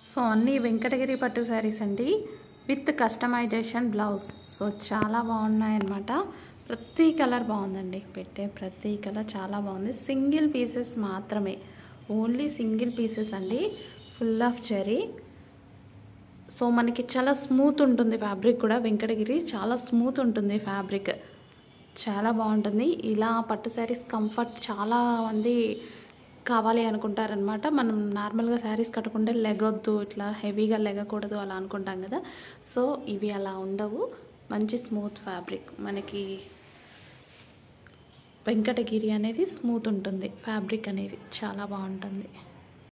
So అన్ని వెంకటగిరి పట్టు శారీస్ అండి విత్ కస్టమైజేషన్ బ్లౌజ్. సో చాలా బాగున్నాయి అన్నమాట ప్రతి కలర్ బాగుందండి. పెట్టే ప్రతి కలర్ చాలా బాగుంది. సింగిల్ పీసెస్ మాత్రమే. ఓన్లీ సింగిల్ పీసెస్ అండి. Full of zari. సో మనకి చాలా స్మూత్ ఉంటుంది ఫ్యాబ్రిక్ కూడా. వెంకటగిరి చాలా స్మూత్ ఉంటుంది ఫ్యాబ్రిక్. చాలా బాగుంటుంది. ఇలా పట్టు శారీస్ కంఫర్ట్ చాలా మంది కావాలి అనుకుంటారనమాట మనం నార్మల్గా శారీస్ కట్టుకుంటే లెగొద్దు ఇట్లా హెవీగా లెగకూడదు అలా అనుకుంటాం కదా. సో ఇవి అలా ఉండవు. మంచి స్మూత్ ఫ్యాబ్రిక్. మనకి వెంకటగిరి అనేది స్మూత్ ఉంటుంది. ఫ్యాబ్రిక్ అనేది చాలా బాగుంటుంది.